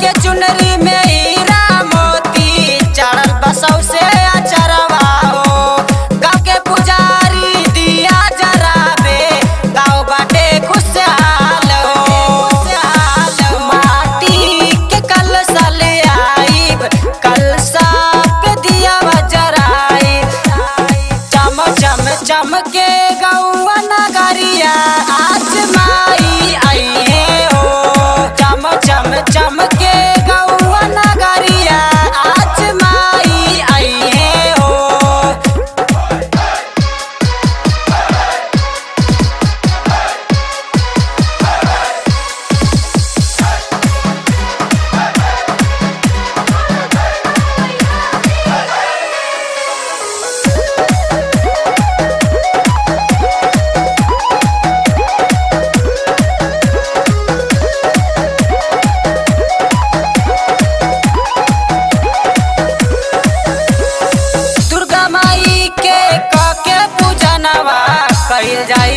के चुनरी में हीरा मोती चढ़ल बसौ से गाँव के पुजारी दिया जराबे। गाँव बाटे खुशहाल माटी के कल सल आईब कल सब दिया जराई चम चम चम I die.